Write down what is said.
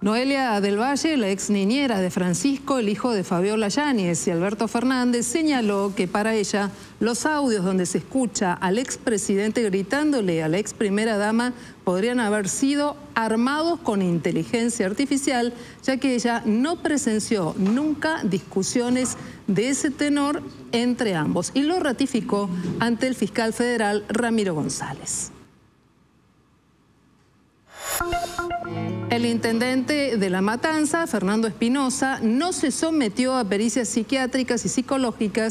Noelia del Valle, la ex niñera de Francisco, el hijo de Fabiola Yáñez y Alberto Fernández, señaló que para ella los audios donde se escucha al expresidente gritándole a la ex primera dama podrían haber sido armados con inteligencia artificial, ya que ella no presenció nunca discusiones de ese tenor entre ambos y lo ratificó ante el fiscal federal Ramiro González. El intendente de La Matanza, Fernando Espinosa, no se sometió a pericias psiquiátricas y psicológicas